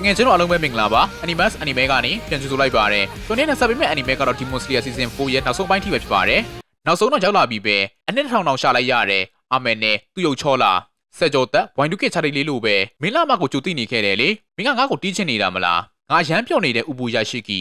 ငယ်ချင်းတို့အားလုံးပဲမင်္ဂလာပါ Animus Anime ကနေပြန်ကြိုဆိုလိုက်ပါရယ်ကျွန်တော်နဲ့ဆက်ပေးမဲ့ Anime ကတော့ Demon Slayer Season 4ရဲ့နောက်ဆုံးပိုင်းထိပဲဖြစ်ပါတယ်နောက်ဆုံးတော့ရောက်လာပြီပဲအနှစ်တစ်ထောင်တောင်ရှာလိုက်ရတယ်အမယ်နဲ့သူ့ရုပ်ချောလာဆက်ကြောသက်ဝိုင်ဒုကစ်ချာလေးလေးလိုပဲမင်းလာမကိုကြိုသိနေခဲ့တယ်လေမင်းကငါ့ကိုတီးချင်နေတာမလားငါရမ်းပြော့နေတဲ့ဥပူရရှိကီ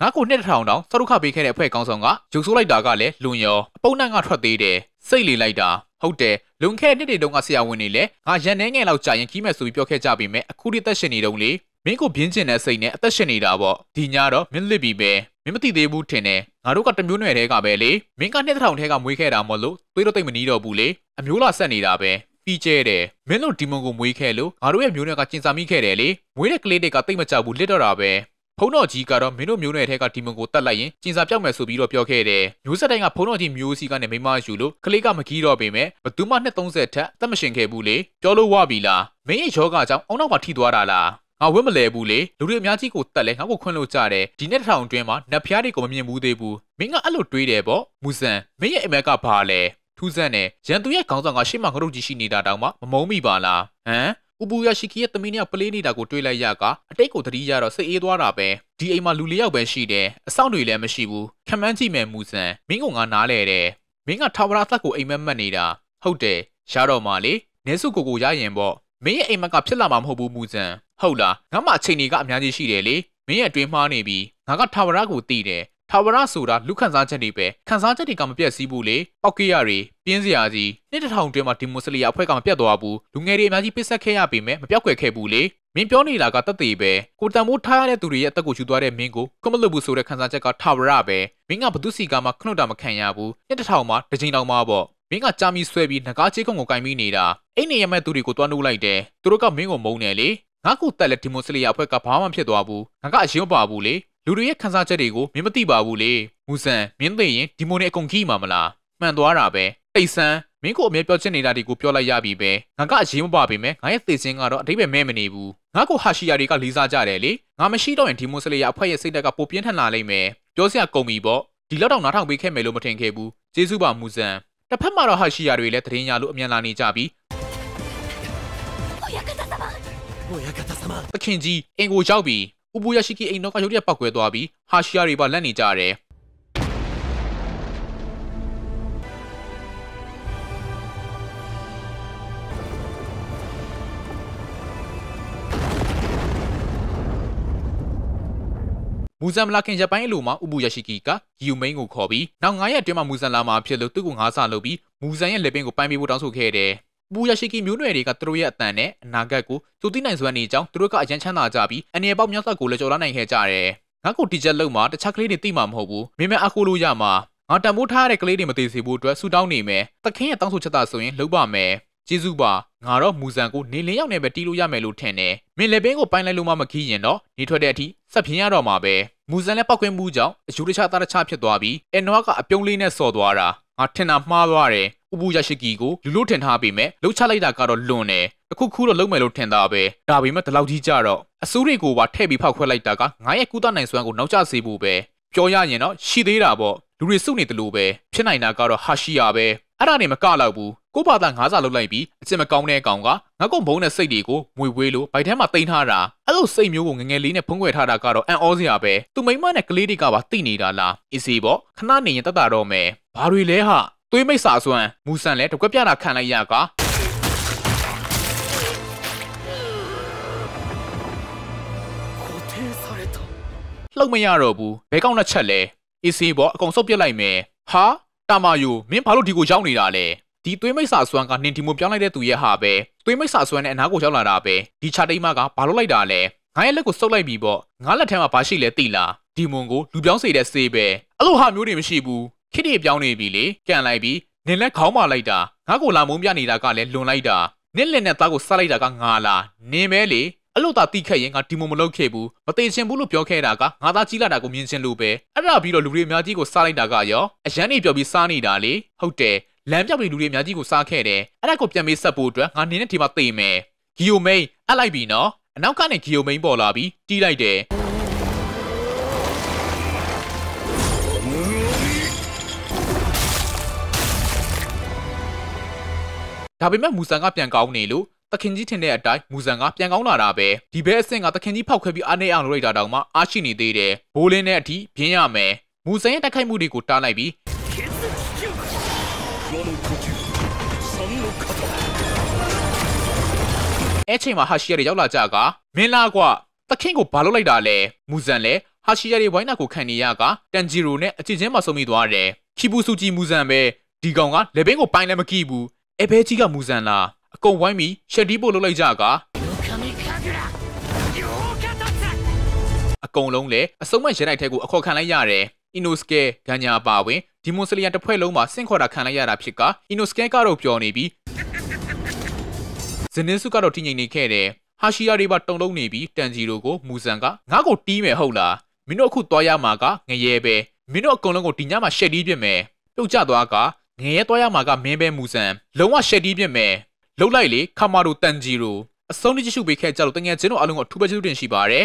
ငါ့ကိုနှစ်တစ်ထောင်တောင်စရုခပေးခဲ့တဲ့အဖွဲ့ကောင်းဆောင်ကရုပ်ဆိုးလိုက်တာကလည်းလွန်ရောအပုံနဲ့ငါထွက်သေးတယ်စိတ်လေလိုက်တာဟုတ်တယ်လွန်ခဲ့တဲ့နှစ်တွေတုန်းကဆရာဝန်တွေလည်းငါရန်နေငယ်လောက်ကြာရင်ခီးမယ်ဆိုပြီးပြောခဲ့ကြပြီမဲ့အခုဒီသက်ရှင်နေတုံးလေ မင်းကိုပြင်းကျင်တဲ့စိတ်နဲ့အသက်ရှင်နေတာပေါ့ဒီညတော့မင်းလစ်ပြီပဲမင်းမသိသေးဘူးထင်တယ်ငါတို့ကတမျိုးနွယ်တဲကပဲလေမင်းကနှစ်ထောင်ထဲကမွေးခဲ့တာမို့လို့သွေးတော့တိတ်မနီးတော့ဘူးလေအမျိုးလာဆက်နေတာပဲပြီးကျဲတယ်မင်းတို့ဒီမွန်ကိုမွေးခဲ့လို့ငါတို့ရဲ့မျိုးနွယ်ကကျင်စာမိခဲ့တယ်လေမွေးတဲ့ကလေးတွေကတိတ်မကြဘူးလစ်တော့တာပဲဖုံတော်ကြီးကတော့မင်းတို့မျိုးနွယ်ထဲကဒီမွန်ကိုတတ်လိုက်ရင်ကျင်စာပြောက်မယ်ဆိုပြီးတော့ပြောခဲ့တယ်မျိုးဆက်တိုင်းကဖုံတော်ကြီးမျိုးစီကနေမိမယူလို့ကလေးကမကြီးတော့ပေမဲ့ဘသူမှ230ထက်အသက်မရှင်ခဲ့ဘူးလေပြောလို့ဝပြီလားမင်းရဲ့ယောဂကြောင့်အောင်းနောက်မှာထိသွားတာလား ငါဝတ်မလဲဘူးလေလူတွေအများကြီးကိုတက်လဲငါ့ကိုခွင့်လို့ကြတယ်ဒီနေ့တစ်ထောင်အတွင်းမှာနတ်ဖျားတွေကိုမမြင်ဘူးသေးဘူးမင်းကအဲ့လိုတွေးတယ်ပေါ့မူဆန်မင်းရဲ့အမက်ကဘာလဲထူးဆန်းနဲ့ရန်သူရဲ့ခေါင်းဆောင်ကရှေ့မှာငရုတ်ကြီးရှိနေတာတောင်မှမမုံမိပါလားဟမ်ဥပူရရှိကီရဲ့သမီးနှစ်ယောက်ပလေးနေတာကိုတွေးလိုက်ရကအတိတ်ကိုသတိရတော့စိတ်အေးသွားတာပဲဒီအိမ်မှာလူလေးယောက်ပဲရှိတယ်အဆောင်တွေလည်းမရှိဘူးခမန်းကြည့်မယ်မူဆန်မင်းကငါနားလဲတယ်မင်းကထာဝရသက်ကိုအိမ်မက်မှတ်နေတာဟုတ်တယ်ရတော့မှလေနေစုကိုကိုရရင်ပေါ့ မင်းရဲ့အိမ်မက်ကဖြစ်လာမှာမဟုတ်ဘူးမူဆန်ဟုတ်လားငါမှအချိန်ကြီးကအများကြီးရှိတယ်လေမင်းရဲ့အတွင်းမှားနေပြီငါကထာဝရကိုတည်တယ်ထာဝရဆိုတာလူခန်းစားချက်တွေပဲခန်းစားချက်တွေကမပြတ်စည်းဘူးလေပောက်ကေရတွေပြင်းစရာကြီးနှစ်တစ်ထောင်တွင်းမှာဒီမိုစလီယာအဖွဲ့ကမပြတ်သွားဘူးလူငယ်တွေအများကြီးပစ်ဆက်ခဲ့ရပေမဲ့မပြောက်ကွယ်ခဲ့ဘူးလေမင်းပြောနေတာကတတ်သေးပဲကိုတန်မိုးထားရတဲ့သူတွေရဲ့အသက်ကိုယူသွားတဲ့မင်းကိုကမလုပ်ဘူးဆိုတဲ့ခန်းစားချက်ကထာဝရပဲမင်းကဘသူစီကမှခဏတာမခံရဘူးနှစ်တစ်ထောင်မှာတစ်ချိန်တောင်မှပေါ့ မင်းကကြာမီဆွဲပြီးငကားချေးကုန်းကိုကင်ပြီးနေတာအဲ့နေရမဲ့သူတွေကိုတွားနှုတ်လိုက်တယ်သူတို့ကမင်းကိုမုန်းတယ်လေငါ့ကိုတက်လက်ဒီမိုစလီယာအဖွဲ့ကဘာမှဖြစ်သွားဘူးငါကအရင်မပါဘူးလေလူတွေရဲ့ခန်းစားချက်တွေကိုမင်းမသိပါဘူးလေမူဆန်မင်းသိရင်ဒီမိုနဲ့အကုန်ခီးမှာမလားမှန်သွားတာပဲတိတ်ဆန်းမင်းကိုအမြဲပြောချင်နေတာတွေကိုပြောလိုက်ရပြီပဲငါကအရင်မပါပေမဲ့ငါရဲ့သေစင်းကတော့အတိတ်ပဲမဲ့မနေဘူးငါကိုဟာရှိယာတွေကလေးစားကြတယ်လေငါမရှိတော့ရင်ဒီမိုစလီယာအဖွဲ့ရဲ့စိတ်ဓာတ်ကပိုပြင်းထန်လာလိမ့်မယ်ပြောစရာကုန်ပြီပေါ့ဒီလောက်တော့နားထောင်ပေးခဲ့မယ်လို့မထင်ခဲ့ဘူးကျေးဇူးပါမူဆန် တစ်ဖက်မှာတော့ဟာရှိယာတွေလည်းတရင်ရလို့အမြန်လာနေကြပြီတခင်ကြီးအင်ကိုရောက်ပြီဥပူရရှိကီအိမ်တော့ကရုတ်ရက်ပောက်ကွဲသွားပြီးဟာရှိယာတွေပါလက်နေကြတယ် မူဇန်မလာခင်ရပိုင်းအလိုမှာဥပူရရှိကီကဂီယူမိန်ကိုခေါ်ပြီးနောက်9ရက်အတွင်းမှာမူဇန်လာမှာဖြစ်လို့သူ့ကိုငါးဆလုပ်ပြီးမူဇန်ရဲ့လက်ပင်ကိုပိုင်းပေးဖို့တောင်းဆိုခဲ့တယ်။ပူရရှိကီမျိုးနွယ်တွေကသူတို့ရဲ့အတန်နဲ့အနာဂတ်ကိုကြိုသိနိုင်စွမ်းနေကြောင်းသူတို့ကအရန်ချမ်းသာကြပြီးအနေပေါက်မြောက်သက်ကိုလည်းကြော်လာနိုင်ခဲ့ကြတယ်။ငါ့ကိုတီချက်လုံးမှာတခြားကလေးတွေသိမှာမဟုတ်ဘူး။မင်းမအခုလို့ရမှာငါတံမိုးထားရတဲ့ကလေးတွေမသိစေဖို့အတွက်ဆူတောင်းနေမယ်။သခင်ရဲ့တောင်းဆိုချက်သာဆိုရင်လုပ်ပါမယ်။ ကျေးဇူးပါငါတော့မူဇန်ကိုနေလင်းရောက်နေပဲတီးလို့ရမယ်လို့ထင်တယ်။မင်းလက်ပင်ကိုပိုင်းလိုက်လို့မှမခီးရင်တော့နေထွက်တဲ့အထိဆက်ပြင်းရတော့မှာပဲ။မူဇန်လည်းပောက်ကွင်းမှုကြောင့်အယူတခြားသားတခြားဖြစ်သွားပြီးအန်နွားကအပြုံးလေးနဲ့စော်သွားတာငါထင်တာမှားသွားတယ်ဥပူရရှိကီကိုလူလို့ထင်ထားပေမဲ့လှုပ်ချလိုက်တာကတော့လွန်တယ်အခုခုတော့လုံးမယ်လို့ထင်တာပဲဒါပေမဲ့ဒီလောက်ကြီးကြတော့အစိုးတွေကိုပါထည့်ပြီးဖောက်ခွဲလိုက်တာကငါရဲ့ကုသနိုင်စွမ်းကိုနောက်ကျစေဖို့ပဲပြောရရင်တော့ရှိသေးတာပေါ့ လူတွေစုနေတယ်လို့ပဲဖြစ်နိုင်တာကတော့ဟာရှိယာပဲအဲ့ဒါနေမကတော့ဘူးကိုဘာသာငါးစာလုပ်လိုက်ပြီးအကျင့်မကောင်းတဲ့အကောင်ကငါကုံဘုံနဲ့စိတ်တွေကိုမွေဝေးလို့ဗိုက်ထဲမှာတင်ထားတာအဲ့လိုစိတ်မျိုးကိုငငယ်လေးနဲ့ဖုံးကွယ်ထားတာကတော့အံ့ဩစရာပဲသူမိမနဲ့ကလေးတွေကပါသိနေတာလားအစီပေါ့ခဏနေရင်တတ်တာတော့မယ်ဘာတွေလဲဟာသွေးမိတ်စာစွမ်းမူဆန်လဲတကွက်ပြတာခံလိုက်ရကလှုပ်မရတော့ဘူးဘဲကောင်းတဲ့ချက်လဲ အစီပေါ့အကုန်စုပ်ပြစ်လိုက်မယ်ဟာတာမာယိုမင်းဘာလို့ဒီကိုရောက်နေတာလဲဒီသွေးမိတ်ဆာဆွမ်းကနင်ဒီမိုပြောင်းလိုက်တဲ့သူရဲ့ဟာပဲသွေးမိတ်ဆာဆွမ်းနဲ့အနားကိုရောက်လာတာပဲဒီချာတိတ်မကဘာလို့လိုက်တာလဲငါရဲ့လက်ကိုစုပ်လိုက်ပြီပေါ့ငါလက်ထဲမှာဘာရှိလဲသိလားဒီမွန်ကိုလူပြောင်းစေတဲ့စေးပဲအဲ့လိုဟာမျိုးတွေမရှိဘူးခစ်တွေပြောင်းနေပြီလေကန်လိုက်ပြီးနင်လက်ခေါင်းမာလိုက်တာငါ့ကိုလာမုန်းပြနေတာကလည်းလွန်လိုက်တာနင့်လက်နဲ့သားကိုဆက်လိုက်တာကငါလားနင်ပဲလေ အဲ့လိုသာတိခက်ရင်ငါဒီမုံမလုပ်ခဲ့ဘူးမသေးချင်ဘူးလို့ပြောခဲ့တာကငါသားကြီးလာတာကိုမြင်ချင်လို့ပဲအဲ့ဒါပြီးတော့လူတွေအများကြီးကိုစားလိုက်တာကရောအရန်နေပြောပြီးစားနေတာလေဟုတ်တယ်လမ်းပြောက်တွေလူတွေအများကြီးကိုစားခဲ့တယ်အဲ့ဒါကိုပြန်မေးဆက်ဖို့အတွက်ငါနေနဲ့ဒီမှာသိမယ်ဂီယိုမိန်အပ်လိုက်ပြီနော်အနောက်ကနေဂီယိုမိန်ပေါ်လာပြီးတီးလိုက်တယ်ဒါပေမဲ့မူဆန်ကပြန်ကောင်းနေလို့ တခင်ကြီးထင်တဲ့အတိုင်းမူဆန်ကပြန်ကောင်းလာတာပဲဒီဘဲအဆင့်ကတခင်ကြီးဖောက်ခွဲပြီးအားနေအောင်လုပ်လိုက်တာတောင်မှအားရှိနေသေးတယ်ဘိုးလင်းနဲ့အထိပြင်းရမယ်မူဆန်ရဲ့တိုက်ခိုက်မှုတွေကိုတားလိုက်ပြီးအဲ့ချိန်မှာဟာရှီယာတွေရောက်လာကြကမင်းလားကွာတခင်ကိုဘာလုပ်လိုက်တာလဲမူဆန်လည်းဟာရှီယာတွေဝိုင်းနာကိုခံနေရကတန်ဂျီရိုနဲ့အချစ်ချင်းမှဆုံးမိသွားတယ်ခီပူဆူဂျီမူဆန်ပဲဒီကောင်ကလက်ဘင်းကိုပိုင်းလည်းမကြည့်ဘူးအဲဘဲကြီးကမူဆန်လား အကုန်ဝိုင်းပြီးရှက်တီးဖို့လုပ်လိုက်ကြကာအကုန်လုံးလည်းအစုံမဲ့ရဲတိုက်ထဲကိုအခေါ်ခံလိုက်ရတယ်။ Inosuke ဂန်ညာပါဝင်ဒီမွန်စလီယာတစ်ဖွဲ့လုံးမှာဆင့်ခေါ်တာခံလိုက်ရတာဖြစ်က Inosuke ကတော့ပျော်နေပြီးဇနင်းစုကတော့တည်ငြိမ်နေခဲ့တယ်။ဟာရှီယာတွေပါတုံလုံးနေပြီးတန်ဂျီရိုကိုမူဆန်ကငါ့ကိုတီးမယ်ဟုတ်လား။မင်းတို့အခုသွားရမှာကငရဲပဲ။မင်းတို့အကုန်လုံးကိုဒီညမှာရှက်တီးပြစ်မယ်။ပြုတ်ကျသွားကငရဲသွားရမှာကမင်းပဲမူဆန်လုံးဝရှက်တီးပြစ်မယ်။ လှုပ်လိုက်လေခါမာရိုတန်ဂျီရိုအဆုံးတိကျရှုပေးခဲ့ကြလို့တငယ်ချင်းတို့အားလုံးကိုအထူးပဲကျေးဇူးတင်ရှိပါတယ်